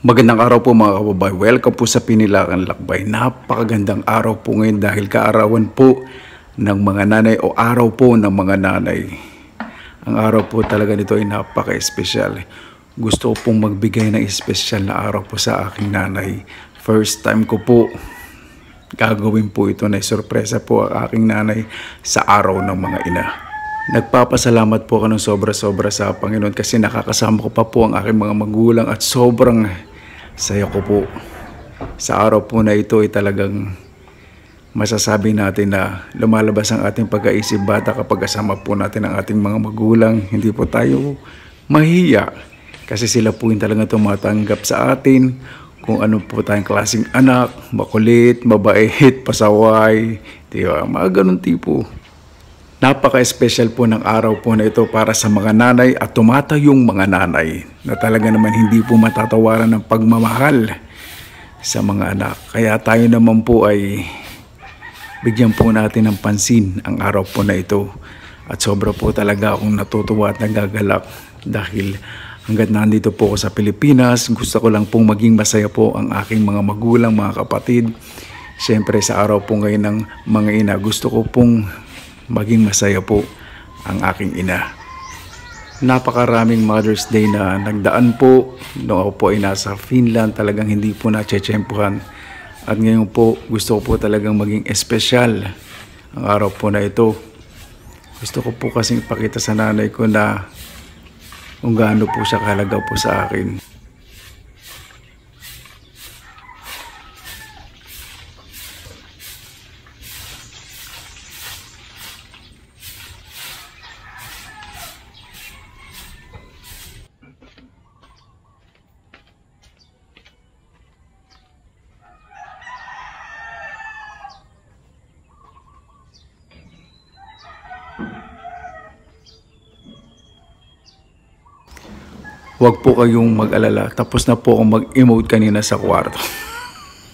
Magandang araw po mga kababay. Welcome po sa Pinilakan Lakbay. Napakagandang araw po ngayon dahil kaarawan po ng mga nanay o araw po ng mga nanay. Ang araw po talaga nito ay napaka-espesyal. Gusto ko pong magbigay ng espesyal na araw po sa aking nanay. First time ko po gagawin po ito na sorpresa po ang aking nanay sa araw ng mga ina. Nagpapasalamat po ako ng sobra-sobra sa Panginoon kasi nakakasama ko pa po ang aking mga magulang at sobrang saya ko po. Sa araw po na ito ay talagang masasabi natin na lumalabas ang ating pag-aisip bata kapag kasama po natin ang ating mga magulang. Hindi po tayo mahiya kasi sila po yung talaga tumatanggap sa atin kung ano po tayong klaseng anak, makulit, mabait, pasaway, di ba? Mga ganun tipo. Napaka-special po ng araw po na ito para sa mga nanay at tumatayong mga nanay na talaga naman hindi po matatawaran ng pagmamahal sa mga anak. Kaya tayo naman po ay bigyan po natin ng pansin ang araw po na ito. At sobra po talaga akong natutuwa at nagagalak dahil hanggat nandito po ako sa Pilipinas, gusto ko lang pong maging masaya po ang aking mga magulang, mga kapatid. Siyempre sa araw po ngayon ng mga ina, gusto ko pong maging masaya po ang aking ina. Napakaraming Mother's Day na nagdaan po noong ako po ay nasa Finland talagang hindi po na-chechempuhan. At ngayon po gusto ko po talagang maging espesyal ang araw po na ito. Gusto ko po kasing ipakita sa nanay ko na kung gaano po siya kahalaga po sa akin. Huwag po kayong mag-alala. Tapos na po akong mag-emote kanina sa kwarto.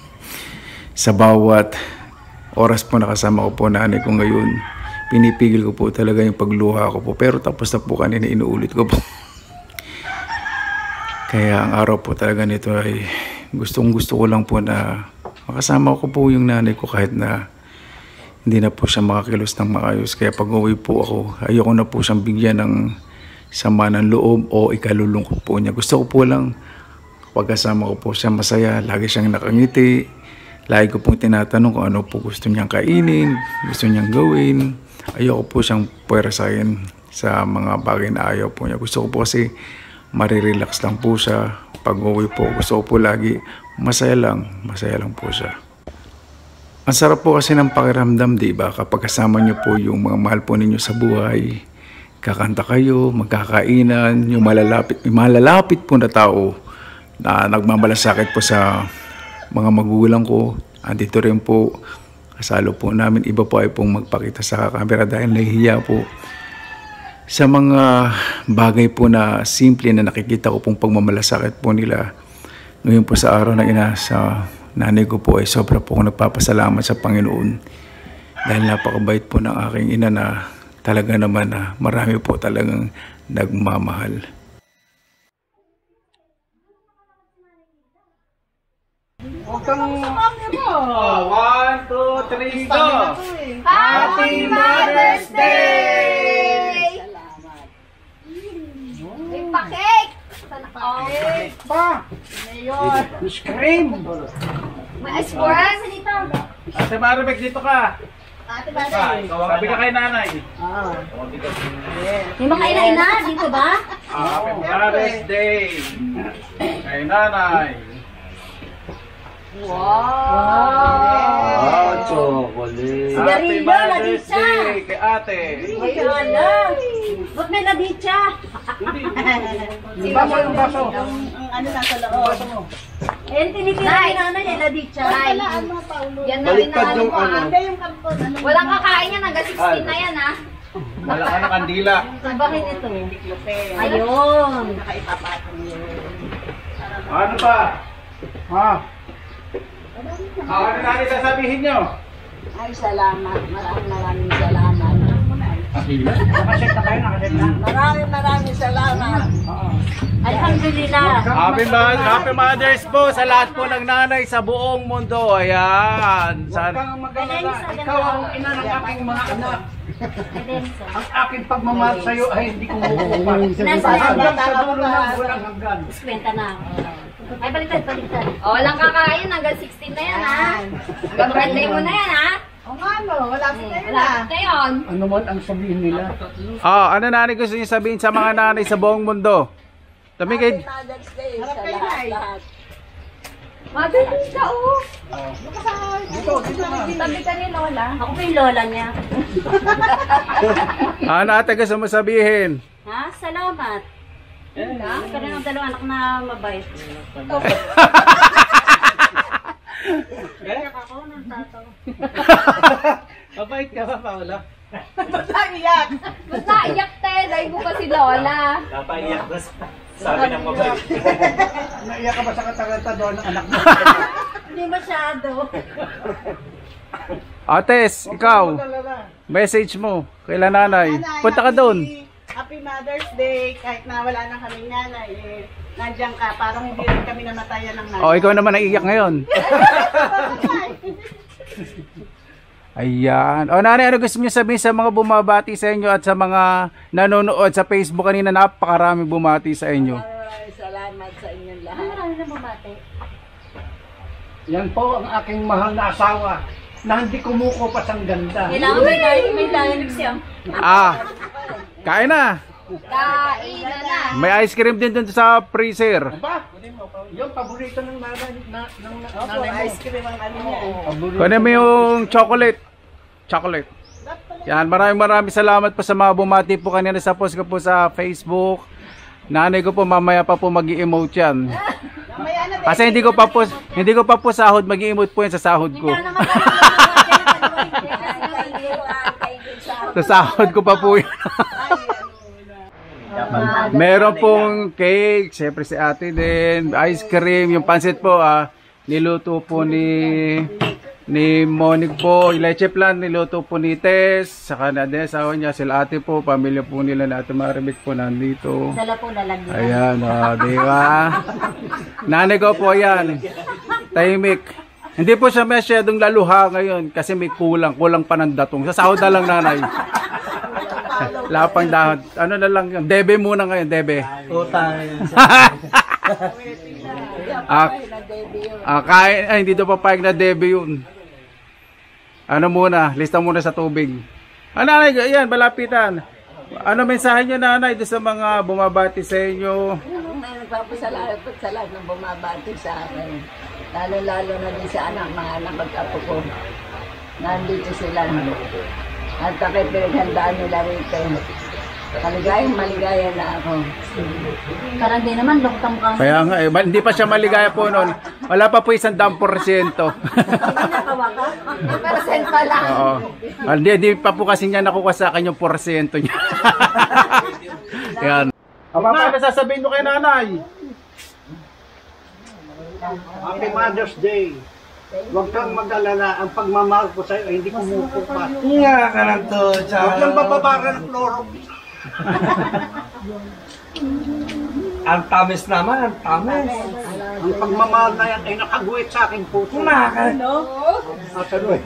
sa bawat oras po nakasama ko po nanay ko ngayon, pinipigil ko po talaga yung pagluha ko po. Pero tapos na po kanina, inuulit ko po. Kaya ang araw po talaga nito ay gustong gusto ko lang po na makasama ko po yung nanay ko kahit na hindi na po siya makakilos ng maayos. Kaya pag uwi po ako, ayoko na po siyang bigyan ng sama ng loob o ikalulungkot po niya. Gusto ko po lang pagkasama ko po siya masaya, lagi siyang nakangiti. Lagi ko pong tinatanong kung ano po gusto niyang kainin, gusto niyang gawin. Ayoko po siyang puwersahin sa mga bagay na ayaw po niya. Gusto ko po kasi marirelax lang po siya. Pag uwi po, gusto ko po lagi masaya lang, masaya lang po siya. Ang sarap po kasi ng pakiramdam, di ba? Kapag kasama niyo po yung mga mahal po ninyo sa buhay, kakanta kayo, magkakainan, yung malalapit, yung malalapit po na tao na nagmamalasakit po sa mga magulang ko. Andito rin po, kasalo po namin. Iba po ay pong magpakita sa camera dahil nahihiya po. Sa mga bagay po na simple na nakikita ko pong pagmamalasakit po nila. Ngayon po sa araw na ina sa nanay ko po ay sobra po akong nagpapasalamat sa Panginoon. Dahil napakabait po ng aking ina na talaga naman na marami po talagang nagmamahal. Huwag kang... Oh, one, two, three, go! Happy Mother's Day! May pa-cake! Okay. Pa! Scream! May ice cream sa Maribek, dito ka! Ate Baday. Sabi ka kay nanay. May mga ina-ina dito ba? Happy Mother's Day! Kay nanay. Wow! chocolate. Happy Sigarilyo, Mother's laditsa. Day kay ate. Ayun na. Ba't may labitsa? Yung baso, yung baso. Ang ano nasa loob. Eh, tinitira ni nanay yung labitsa. Yan na rin Baliktad yung ano. Walang kakain yan, hanggang 16 na yan ha. Wala ka ng kandila. Bakit ito? Ayun. Ano pa? Ha? Ah, ano natin sasabihin nyo? Ay, salamat. Maraming maraming salamat. Nakaset na kayo, nakaset na. Maraming maraming salamat. Alhamdulillah. Happy, Ma- Happy Mother's po sa lahat po ng nanay sa buong mundo. Ayan. Huwag Sana. kang mag-alala. Ikaw ang ina ng aking mga anak. Ang aking pagmamahal sa'yo ay hindi ko. Nasa Hanggang sa dulo ng walang hanggan. Kwenta na ako. Ay, baliktad, baliktad. O, walang kakain. Hanggang 16 na yan, ha? Hanggang birthday mo na yan, ha? O nga no, wala sa kayo Wala na. na yun. Ano man ang sabihin nila. Oh, ano nanay gusto niyo sabihin sa mga nanay sa buong mundo? Tumigid. Happy Mother's Day sa lahat-lahat. Mabilis ka, oh. Dito, dito na. Tabi ka ni Lola. Ako pa yung Lola niya. Ano ate gusto mo sabihin? Ha? Salamat. Na. Ka rin ang dalawang anak na mabait. Kaya ako ng tato. Mabait ka ba, Paula? Basta iyak. Basta iyak tayo dahil ko pa si Lola. Naiyak ka ba sa katarantado ng anak mo? Hindi masyado. Ates, ikaw, message mo kay nanay. Punta ka doon. Happy- Mother's Day. Kahit na wala na kaming nanay, eh, nandiyan ka. Parang hindi rin kami namatayan ng nanay. Oh, ikaw naman naiiyak ngayon. Ayan. O nanay, ano gusto niyo sabihin sa mga bumabati sa inyo at sa mga nanonood sa Facebook kanina? Napakarami bumati sa inyo. Maraming salamat sa inyong Ano lahat. marami na bumate? Yan po ang aking mahal na asawa na hindi kumukupas ang ganda. Kailangan may diet, may diet siya. Ah, kain na. Kain na na. May ice cream din dun sa freezer. Ba? Yung paborito ng nanay, na, ng Opo, nanay mo. ice cream ang ano niya. Paborito. Kunin mo yung chocolate. Chocolate. Yan, maraming maraming salamat po sa mga bumati po kanina sa post ko po sa Facebook. Nanay ko po mamaya pa po mag emote yan. Kasi hindi ko pa po hindi ko pa po sahod, mag emote po yan sa sahod ko. Naman tayo Sa sahod ko pa po yan. Meron pong cake, syempre si ate din, ice cream, yung pansit po ah, niluto po ni ni Monique po, yung leche plan, niluto po ni Tess, saka na din asawa niya, sila ate po, pamilya po nila na ate Maribik po nandito. Dala po lalagyan. Ayan, oh, di ba? Nanay ko po yan. Tahimik. Hindi po siya masyadong laluha ngayon kasi may kulang, kulang pa ng datong. Sa sahod na lang nanay. Lapang dahon. Ano na lang yun? Debe muna ngayon, debe. ah, ah, kain, ay, hindi daw papayag na debe yun. Ano muna, lista muna sa tubig. Ah, nanay, ayan, malapitan. Ano mensahe niyo nanay doon sa mga bumabati sa inyo? May nagpapasalamat sa lahat ng bumabati sa akin. Lalo-lalo na din sa anak, mga anak mag-apo ko. Nandito sila. At ako'y pinaghandaan nila rito. Maligayang maligaya na ako. Parang di naman, loktang ka. Kaya nga, eh, ma- hindi pa siya maligaya po noon. Wala pa po isang dam porsyento. Nakawa ka? Percent pa lang. Oo. Ah, Hindi, hindi pa po kasi niya nakuha sa akin yung porsyento niya. Yan. Ama, paano sasabihin mo kay nanay? Happy Mother's Day. Huwag kang mag-alala. Ang pagmamahal ko sa'yo ay hindi kumukupas. Nga ka lang to, Huwag kang bababara ng kloro. Ang tamis naman, ang tamis. Ang pagmamahal na yan ay nakaguhit sa aking puso. Maka, At ano eh.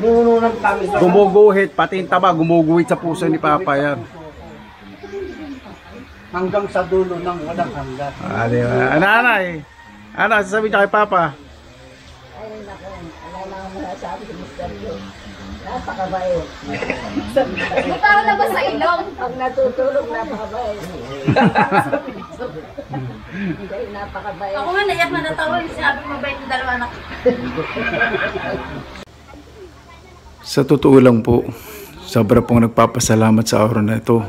nuno ng tamis na. Gumuguhit, pati yung taba, gumuguhit sa puso ni Papa yan. Hanggang sa dulo ng walang hanggan. Ah, di ba? Ah, nanay, ano, sasabihin niya kay Papa? Ay, naku. Ano na ang masasabi ko? Napakabait. Parang na ba sa ilong? Pag natutulog, napakabait. Hindi, napakabait. Ako nga naiyak na natawa. Sabi mo ba yung dalawa anak? Sa totoo lang po, sobra pong nagpapasalamat sa araw na ito.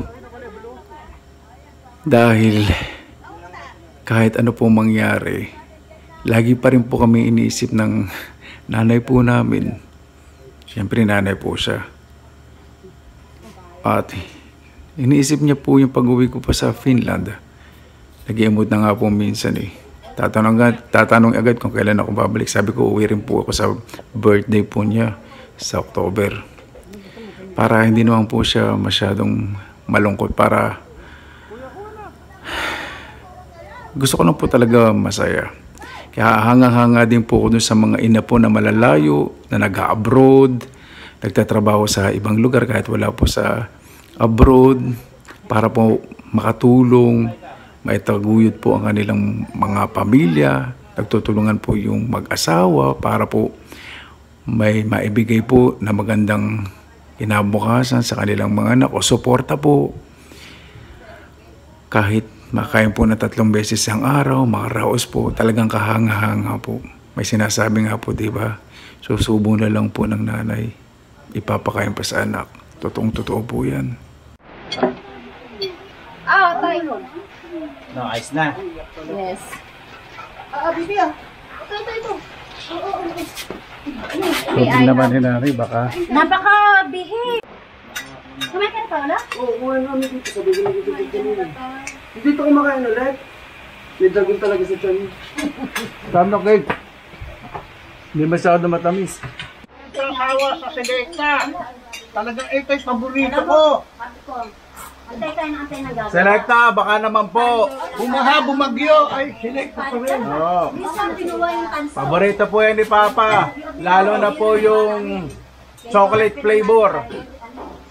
Dahil kahit ano pong mangyari, lagi pa rin po kami iniisip ng nanay po namin. Siyempre nanay po siya. At iniisip niya po yung pag-uwi ko pa sa Finland. Nag-emote na nga po minsan eh. Tatanong, agad- tatanong agad kung kailan ako babalik. Sabi ko, uwi rin po ako sa birthday po niya sa October. para hindi naman po siya masyadong malungkot para gusto ko lang po talaga masaya. Kaya hanga-hanga din po ako sa mga ina po na malalayo, na nag-abroad, nagtatrabaho sa ibang lugar kahit wala po sa abroad para po makatulong, maitaguyod po ang kanilang mga pamilya, nagtutulungan po yung mag-asawa para po may maibigay po na magandang kinabukasan sa kanilang mga anak o suporta po. Kahit makain po na tatlong beses ang araw, makaraos po, talagang kahanga-hanga po. May sinasabi nga po, di ba? Susubong na lang po ng nanay, ipapakain pa sa anak. Totoong totoo po yan. Ah, tay. No, ayos na. Yes. Tubig naman ni nanay, baka Napaka-bihi. Kumain ka na pa, wala? Dito kumakain ulit. May dagon talaga sa tiyan. Tama cake. Hindi masyado matamis. Ang hawa sa selekta. Talagang ito yung paborito ko. Na gagawin. Selecta, baka naman po. Bumaha, bumagyo. Ay, selekta pa rin. Paborito po yan ni Papa. Lalo na po yung chocolate flavor.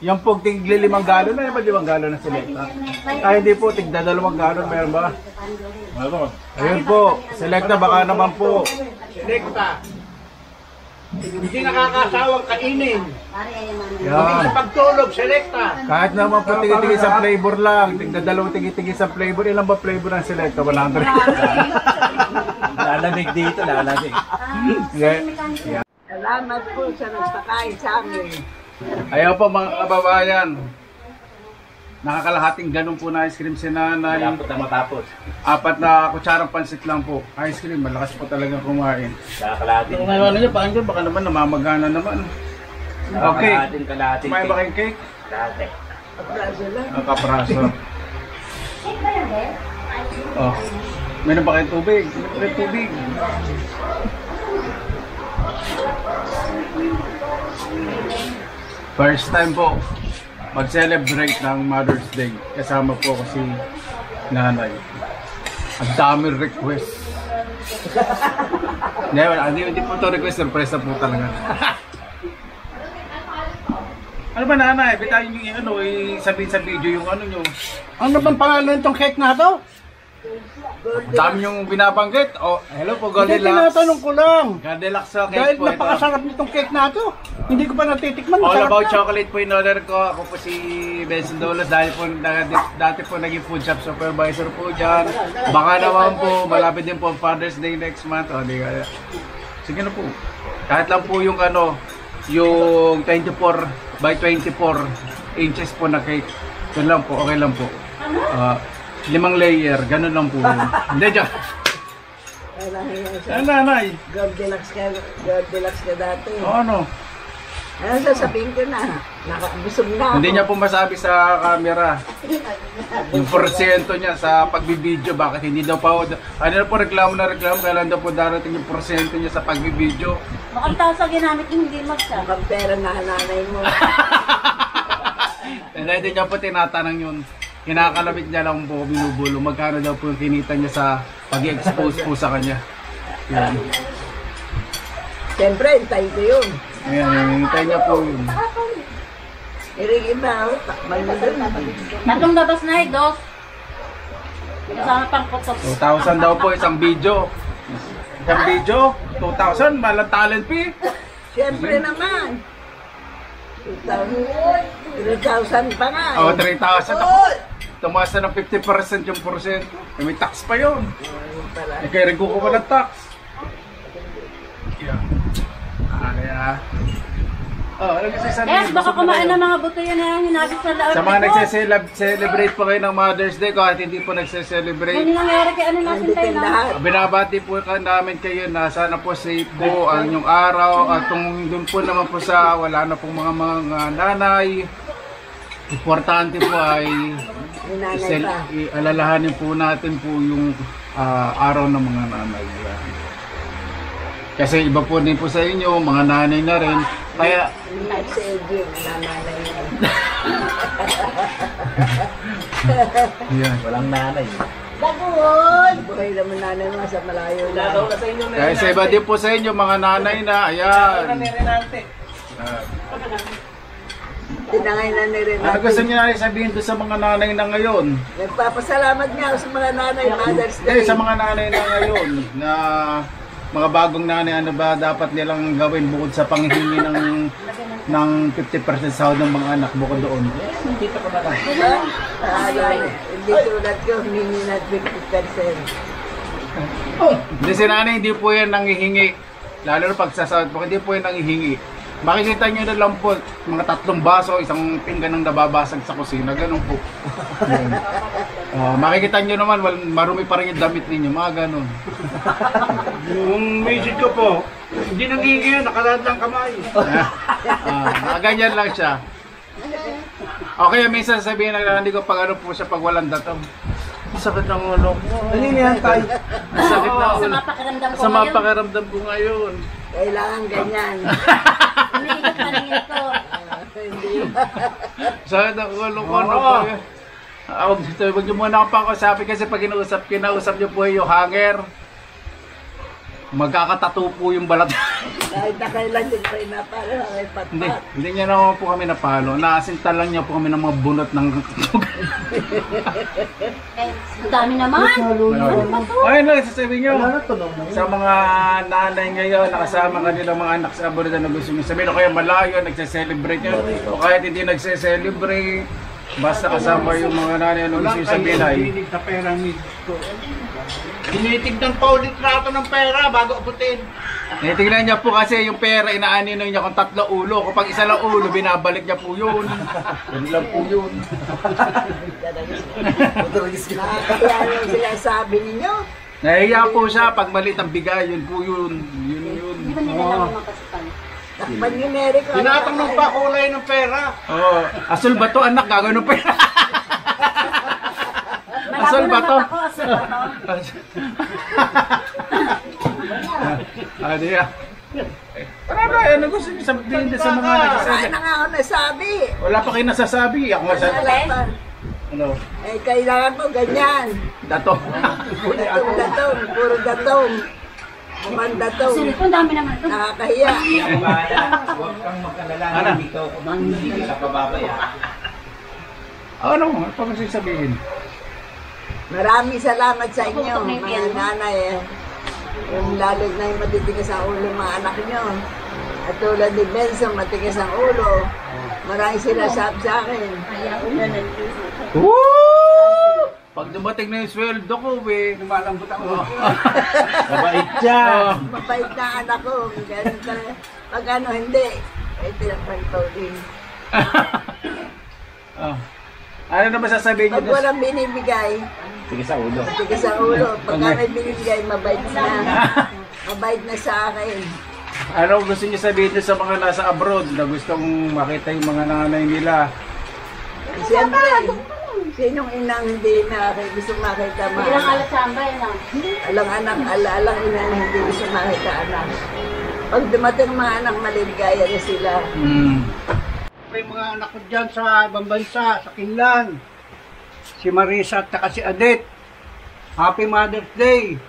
Yung po tigli limang galon na, ba limang galon na selecta? Ay, hindi po, tigda dalawang galon, meron ba? Meron. Ayun po, selecta, baka naman po. Selekta. Hindi nakakasawang kainin. Yan. Pagtulog, selekta. Kahit naman po tigi-tigi sa flavor lang, tigda dalawang tigi-tigi sa flavor, ilan ba flavor ng selecta? 100. Lalamig dito, lalamig. Yeah. Salamat po sa nagpakain sa amin. Ayaw po mga kababayan. Nakakalahating ganun po na ice cream si nanay. Dapat na matapos. Apat na kutsarang pansit lang po. Ice cream, malakas po talaga kumain. Kalahating. Kung ngayon ano nyo, paano nyo? Baka naman namamagana naman. Okay. Kalahating, kalahating. Kumain ba kayong cake? Kalahati. Ang kapraso. Oh. Meron ba kayong tubig? Meron ba kayong tubig? First time po mag-celebrate ng Mother's Day. Kasama po ko si nanay. Ang daming request. Hindi, wala. Hindi, hindi po ito request. Surprise na po talaga. ano ba nanay? Bitayin yung ano, sabihin sa video yung ano nyo. Ano bang pangalan itong cake na to? Ang dami yung binabanggit. Oh, hello po, Hindi, Goldilocks. tinatanong ko lang. Goldilocks sa cake Dahil po ito. napakasarap nitong cake na to. Hindi ko pa natitikman. All Masarap about na. chocolate po in order ko. Ako po si Benson Dolos dahil po dati po naging food shop supervisor po dyan. Baka naman po, malapit din po ang Father's Day next month. O, di kaya. Sige na po. Kahit lang po yung ano, yung 24 by 24 inches po na cake. Yun lang po, okay lang po. Ah, limang layer, ganun lang po. yun. Hindi, dyan. Ano, nanay? Goldilocks ka, Goldilocks ka dati. O, ano? Ano sasabihin ko na? Nakabusog na ako. Hindi niya po masabi sa camera yung porsyento niya sa pagbibideo. Bakit hindi daw pa, ano na po reklamo na reklamo, kailan daw po darating yung porsyento niya sa pagbibideo. Mukhang tao sa ginamit yung hindi magsa. Mukhang pera na nanay mo. Hindi niya po tinatanong yun. Kinakalabit niya lang po, binubulo. Magkano daw po yung kinita niya sa pag-expose po sa kanya. Yan. Siyempre, hintay ko yun. Ayan, hintay niya po yun. Iring iba, oh, takmal mo dun. Tatlong labas na eh, dos. Kasama pang putok. 2,000 daw po isang video. Isang video, 2,000, malang talent fee. Siyempre naman. 3,000 pa nga. Oh, eh. 3,000 ako. Tumaas na ng 50% yung porsyento. Eh, may tax pa yun. Eh, kaya rin ko pa ng tax. Yeah. Ah, kaya... Oh, gusto sa Eh, baka kumain ng mga buto yan na hinagis sa laot. Sa mga nagse-celebrate po kayo ng Mother's Day, kahit hindi po nagse-celebrate, Ano nangyari kay ano natin tayo na? binabati po ka namin kayo na sana po safe po ang inyong araw at kung doon po naman po sa wala na pong mga mga nanay, importante po ay May nanay Sel- pa. alalahanin po natin po yung ah, araw ng mga nanay. Yan. Kasi iba po din po sa inyo, mga nanay na rin. Kaya, na. yan. Walang nanay. Dagoy! Buhay naman nanay mo sa malayo na. Kaya sa iba din po sa inyo, mga nanay na, ayan. Tinangay na ni Renate. Ano gusto niyo na sabihin doon sa mga nanay na ngayon? Nagpapasalamat nga ako sa mga nanay, Mother's Eh, Day. sa mga nanay na ngayon, na mga bagong nanay, ano ba dapat nilang gawin bukod sa panghihingi ng ng 50% sahod ng mga anak bukod doon? Diba? Alam, hindi tulad ko, humingi na 50%. Hindi si nanay, hindi po yan nangihingi. Lalo na pagsasahod po, hindi po yan nangihingi. Makikita nyo na lang po, mga tatlong baso, isang pinggan ng nababasag sa kusina, ganun po. Yun. Oh, makikita nyo naman, wal, marumi pa rin yung damit ninyo, mga ganun. Yung message ko po, hindi nangingi yan, nakalad lang kamay. Ah, ganyan lang siya. Okay, minsan sabihin na hindi ko pag ano po siya pag walang datong. Ang sakit ng ulo ko. Nangingihan tayo. Ang sakit ng Sa ulo. mapakiramdam ko Sa mga ngayon, pakiramdam ko ngayon. Kailangan ganyan. umiikot pa rin ito. Hindi. Sakit ng ulo ko. Ano po yun? Ako dito, huwag niyo muna akong pakausapin kasi pag kinausap, kinausap niyo po yung hanger. Magkakatato po yung balat. Kahit na kailan din pa inapalo, may hindi, patpat. hindi niya naman po kami napalo. Naasinta lang niya po kami ng mga bunot ng ang dami naman. Ayun lang, sasabihin niyo. Sa mga nanay ngayon, nakasama kanilang mga anak sa abroad na gusto nyo sabihin o kaya malayo, nagse-celebrate nyo. O kahit hindi nagse-celebrate, basta kasama yung mga nanay na gusto sa pera misis ko. Tinitignan pa ulit rato ng pera bago abutin. Tingnan niya po kasi yung pera, inaanino niya kung tatlo ulo. Kapag isa lang ulo, binabalik niya po yun. Yun lang po yun. Nakakaya yung sinasabi ninyo. Nahiya po siya, pag maliit ang bigay, yun po yun. Yun yun. Di ba nila lang mga ni Mary ko. Tinatanong pa kulay ng pera. Oh, asul ba to anak? Gagawin ng pera. Asol ba to? Asol ba to? Ah, di ah. Ano ba? Ano gusto niyo sabihin din sa mga nagsasabi? Ano nga ako nasabi? Wala pa kayo nasasabi. Ako. Wala pa. Ano? Eh, kailangan ko ganyan. Dato. Datong, datong, puro datong. Mukhang datong. Sulit po, ang dami naman ito. Nakakahiya. Huwag kang mag-alala, Ano? hindi ka, hindi ka pababaya. ano? Ano pa gusto niyo sabihin? Maraming salamat sa inyo, mga nanay. Eh. Yung lalo na yung matitigas ang ulo ng mga anak nyo. At tulad ni Benson, matigas ang ulo. Maraming sinasabi sa akin. Woo! Pag dumating na yung sweldo ko, eh. Lumalambot ako. Mabait siya. Mabait na anak ko. Ganun. Pag ano, hindi. Eh, pinapagpaw din. Oh. Ano naman sasabihin Pag niyo? walang binibigay, Sige sa ulo. matigas ang ulo. Pag may binibigay, mabait na. Mabait na sa akin. Ano gusto niyo sabihin niyo sa mga nasa abroad na gustong makita yung mga nanay nila? Siyempre, sinong inang hindi na gusto makita mga Ilang alat samba yan ah. Alang anak, ala, alang ina na hindi gusto makita anak. Pag dumating ang mga anak, maligaya na sila. Hmm. May mga anak ko dyan sa ibang bansa, sa Kinlan. Si Marisa at saka si Adet. Happy Mother's Day.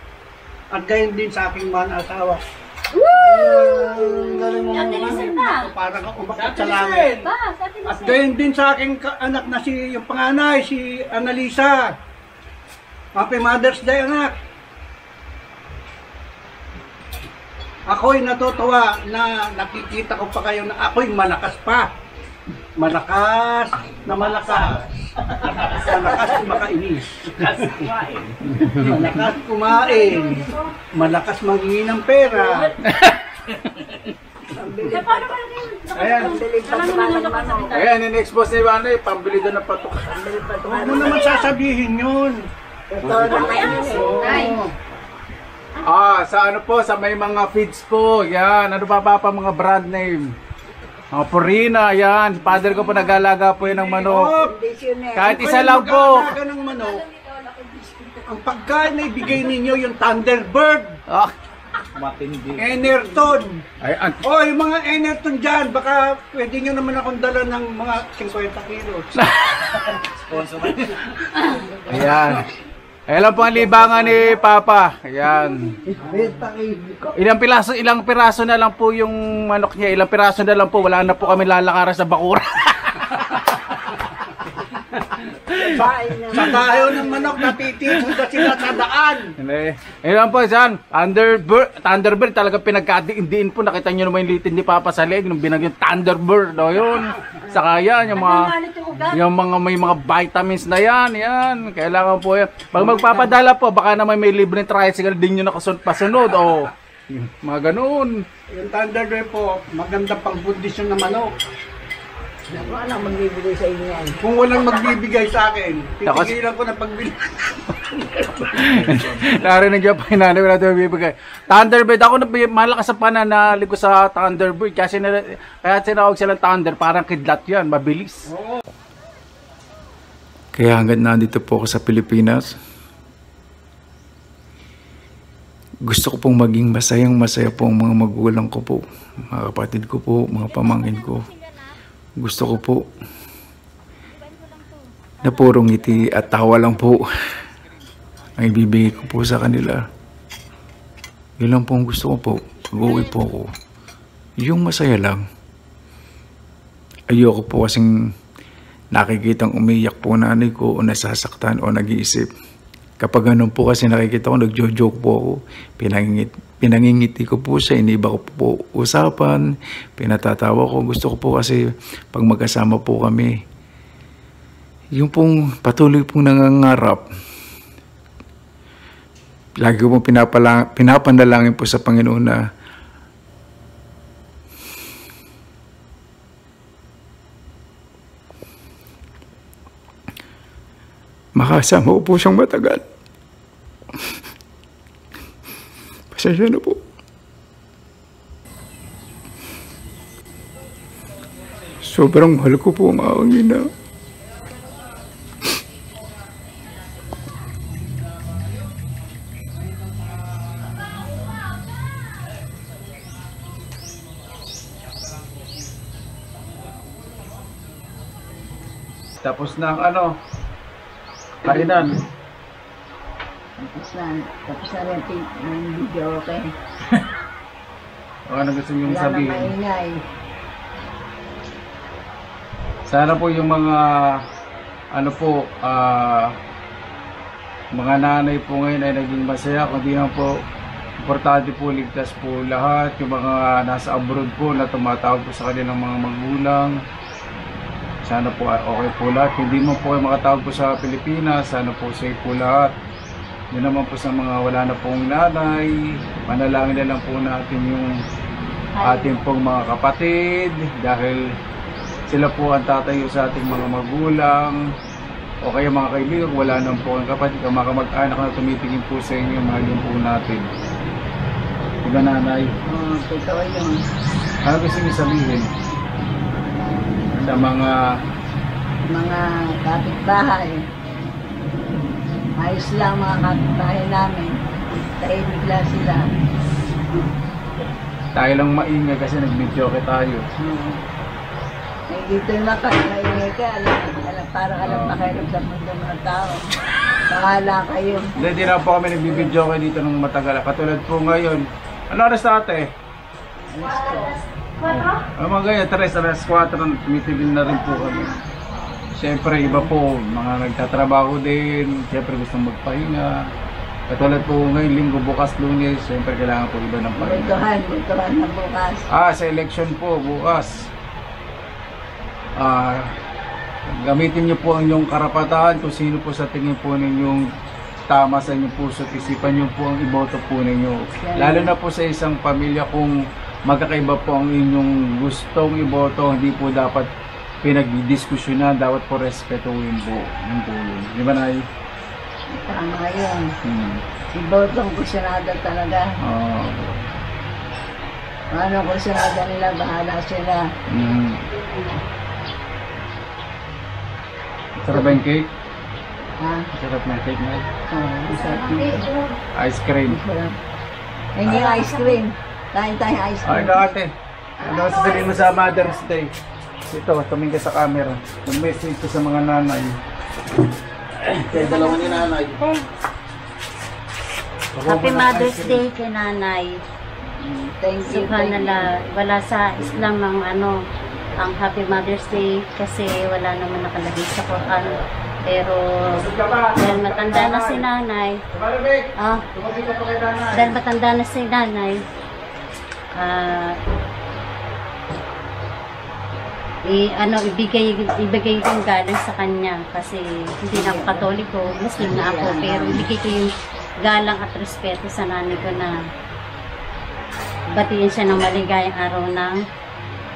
At gayon din sa aking mga asawa. Ang galing mo naman. Parang umakit sa langit. Ba, sa atin At gayon din sa aking anak na si yung panganay, si Annalisa. Happy Mother's Day, anak. Ako'y natutuwa na nakikita ko pa kayo na ako'y malakas pa. Malakas na malakas. Malakas makainis. Malakas kumain. Malakas mangingi ng pera. Eh, paano ba yun? Ayan. Pambili pa Alam mo tumalang naman sa manok. Ayan, in-expose ni Ivana eh, pambili doon ng patok. Huwag mo naman sasabihin yun. Ah, sa ano po, sa may mga feeds po, yan, ano pa pa pa mga brand name. Mga Purina, yan, father ko po nag-alaga po yun ng manok. Conditioner. Kahit isa kayo lang po. ng manok, ang pagkain na ibigay ninyo yung Thunderbird. Ah, Enerton. Ay, an- yung mga Enerton dyan, baka pwede nyo naman akong dala ng mga 50 kilos. ayan. Ayan lang po ang libangan ni Papa. Ayan. Ilang piraso, ilang piraso na lang po yung manok niya. Ilang piraso na lang po. Wala na po kami lalakaran sa bakura. Sa tayo ng manok, natitiso na sila sa daan. Hindi. Ayun lang po, San. Thunderbird, Thunderbird talaga pinagkadiin po. Nakita niyo naman yung litin ni Papa sa leg nung binag yung Thunderbird. O yun. Saka yan, yung mga, yung mga may mga vitamins na yan. Yan. Kailangan po yan. Pag magpapadala po, baka naman may libreng tricycle din nyo nakasunod. O, mga ganun. Yung Thunderbird po, maganda pang bundisyon na manok. Anak magbibigay sa inyo yan. Kung walang magbibigay sa akin, titigilan ko na pagbili. Narinig yung pa yung nanay, wala tayo bibigay. Thunderbird, ako na malakas sa pananalig ko sa Thunderbird. Kasi na, kaya tinawag silang Thunder, parang kidlat yan, mabilis. Kaya hanggat nandito po ako sa Pilipinas, gusto ko pong maging masayang masaya po ang mga magulang ko po, mga kapatid ko po, mga pamangkin ko. Gusto ko po na puro ngiti at tawa lang po ang ibibigay ko po sa kanila. Yun lang po ang gusto ko po. Pag uwi po ako, yung masaya lang. Ayoko po kasing nakikitang umiyak po nanay ko o nasasaktan o nag-iisip. Kapag ganun po kasi nakikita ko, nagjo-joke po ako. Pinangingit, pinangingiti ko po siya, iniba ko po usapan, pinatatawa ko. Gusto ko po kasi pag magkasama po kami, yung pong patuloy pong nangangarap, lagi ko pong pinapala, pinapandalangin po sa Panginoon na makasama ko po siyang matagal. Pasensya na po. Sobrang mahal ko po ang aking ina. Tapos na ang ano, kainan. Tapos na, tapos na rin yung video, okay? O ano gusto Wala na sabihin? maingay. Sana po yung mga ano po ah mga nanay po ngayon ay naging masaya kundi lang po importante po ligtas po lahat yung mga nasa abroad po na tumatawag po sa kanilang mga magulang sana po ah, okay po lahat hindi mo po kayo makatawag po sa Pilipinas sana po safe po lahat yun naman po sa mga wala na pong nanay manalangin na lang po natin yung ating pong mga kapatid dahil sila po ang tatayo sa ating mga magulang o kaya mga kaibigan, wala nang po ang kapatid o mga kamag-anak na tumitingin po sa inyo, mahalin po natin. Diba nanay? Oo, totoo yun. Ano gusto niyo sabihin? Sa mga Mga kapitbahay. Ayos lang mga kapitbahay namin. Tahimik lang sila. tayo lang maingay kasi nag-videoke tayo. Oo. Eh, dito naman ka, maingay ka, alam, alam, parang alam na kayo sa mundo mga tao. Bahala kayo. Hindi, di na po kami nag-videoke dito ng matagal. Katulad po ngayon. Ano oras na ate? Alas ko. Ano mga ganyan, tres, alas 4, tumitigil na rin po kami. Siyempre, iba po, mga nagtatrabaho din, siyempre gusto magpahinga. Katulad po ngayon, linggo, bukas, lunes, siyempre kailangan po iba ng pahinga. Buntuhan, buntuhan na bukas. Ah, sa election po, bukas. Ah, gamitin niyo po ang inyong karapatan kung sino po sa tingin po ninyong tama sa inyong puso isipan niyo po ang iboto po ninyo. Lalo na po sa isang pamilya kung magkakaiba po ang inyong gustong iboto, hindi po dapat pinagdidiskusyonan, dapat po respetuhin po. Yun po yun. Di ba, Nay? Tama yun. Hmm. Si Botong kusyonada talaga. Ah, Ano kusyonada nila, bahala sila. hmm. Sarap yung cake? Ha? Sarap na yung cake, Nay? Oo, isa Ice cream. Sarap. Hindi ice cream. Kain tayo ice Ay, cream. ka ate. Ano sasabihin mo sa Mother's Day? Ito, tumingin ka sa camera. Yung message ko sa mga nanay. Kaya dalawa ni nanay. Happy Mother's Day kay nanay. Thank you. you. Subhanallah, wala sa Islam ang ano, ang Happy Mother's Day kasi wala naman nakalagay sa Quran. Pero dahil matanda na si nanay, ah, dahil matanda na si nanay, ah, i ano ibigay ibigay yung galang sa kanya kasi hindi na ako katoliko muslim na ako pero ibigay ko yung galang at respeto sa nanay ko na batiin siya ng maligayang araw ng,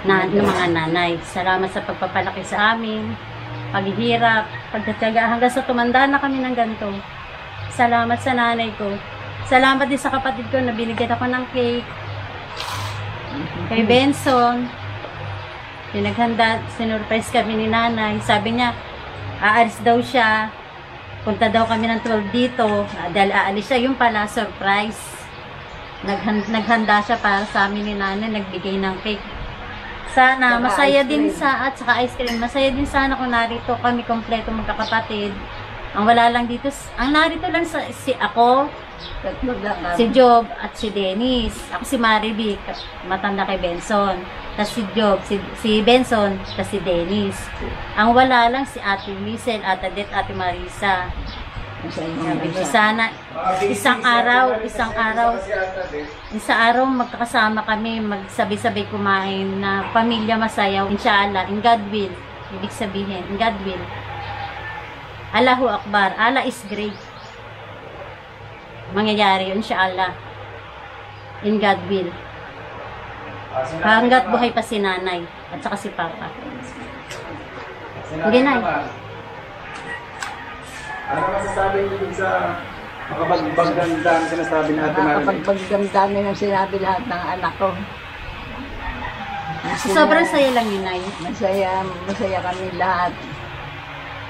na, ng mga nanay. Salamat sa pagpapalaki sa amin, paghihirap, pagtatyaga hanggang sa tumanda na kami ng ganito. Salamat sa nanay ko. Salamat din sa kapatid ko na binigyan ako ng cake. Kay Benson, pinaghanda, sinurprise kami ni nanay. Sabi niya, aalis daw siya. Punta daw kami ng 12 dito. Ah, Dahil aalis siya, yung pala, surprise. Naghan- naghanda siya para sa amin ni nanay, nagbigay ng cake. Sana, masaya din sa, at saka ice cream, masaya din sana kung narito kami kompleto magkakapatid. Ang wala lang dito, ang narito lang sa, si ako, si Job at si Dennis. Ako si Marivic, matanda kay Benson. Tapos si Job, si, si Benson, tapos si Dennis. Ang wala lang si Ate Liesel, Ate Det, Ate Marisa. Sabi ko, sana isang araw, isang araw, isang araw magkakasama kami, magsabi-sabay kumain na pamilya masaya. Inshallah, in God will. Ibig sabihin, in God will. Allahu Akbar. Allah is great. Mangyayari yun, inshallah. In God will. Hanggat buhay pa si nanay at saka si papa. Hindi na. Ano masasabi niyo sa makapagbaganda ang sinasabi ni Ate Marilyn? Nakakapagpagdamdami ng sinabi lahat ng anak ko. Sobrang saya lang yun, Nay. Masaya, masaya kami lahat.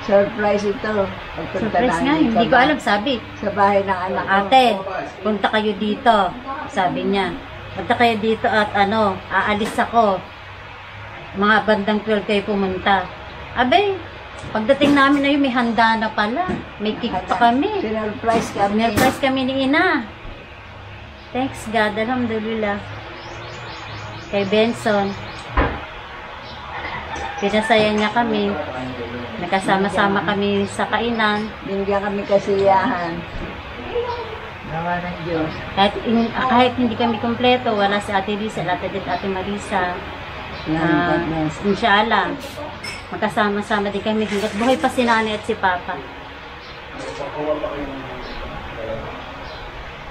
Surprise ito. Pagpunta Surprise nga, hindi ko alam, sabi. Sa bahay ng anak ko. Ate, punta kayo dito. Sabi niya. Punta kayo dito at ano, aalis ako. Mga bandang 12 kayo pumunta. Abe, pagdating namin na yun, may handa na pala. May cake pa kami. Sinurprise kami. Surprise kami ni Ina. Thanks God, Alhamdulillah. Kay Benson. Pinasaya niya kami. Nagkasama-sama kami sa kainan. Binigyan kami kasiyahan. Nawa ng Diyos. Kahit, in- kahit hindi kami kompleto, wala si Ate Lisa, Ate Dit, Ate Marisa. Ah, God bless. inshallah, magkasama-sama din kami hanggat buhay pa si nanay at si papa.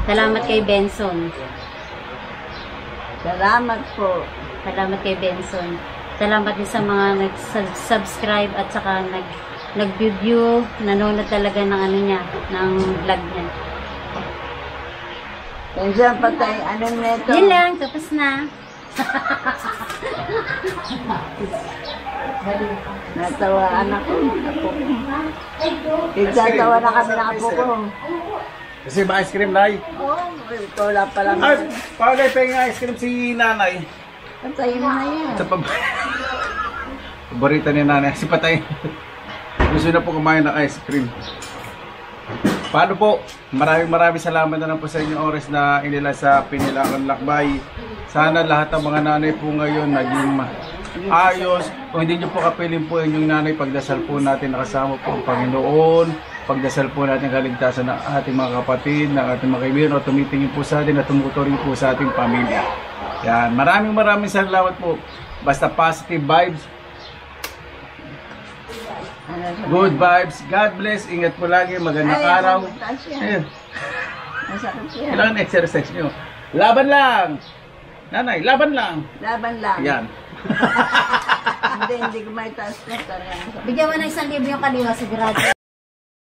Salamat kay Benson. Salamat po. Salamat kay Benson. Salamat din sa mga nag-subscribe at saka nag nag-view, nanonood talaga ng ano niya, ng vlog niya. Minsan patay, ano neto? Yun lang, tapos na. Natawa anak ko. Nagtatawa na kami ng apo ko. Kasi ba ice cream, Nay? Oo, wala pa lang. Ay, paano ice cream si Nanay? Patay na yan. Sa pab... Paborito ni Nanay, si Patay. Gusto na po kumain ng ice cream. Paano po? Maraming maraming salamat na lang po sa inyong oras na inila sa Pinilangan Lakbay. Sana lahat ng mga nanay po ngayon naging ayos. Kung hindi nyo po kapiling po inyong nanay, pagdasal po natin nakasama po ang Panginoon. Pagdasal po natin kaligtasan ng ating mga kapatid, ng ating mga kaibigan o tumitingin po sa atin at tumuturing po sa ating pamilya. Yan. Maraming maraming salamat po. Basta positive vibes, good vibes. God bless. Ingat po lagi. Magandang Ay, araw. Ayun. Masakit yan. Kailangan exercise nyo. Laban lang. Nanay, laban lang. Laban lang. Yan. hindi, hindi ko may taas na. Bigyan mo ng isang libo yung kaliwa, sigurado.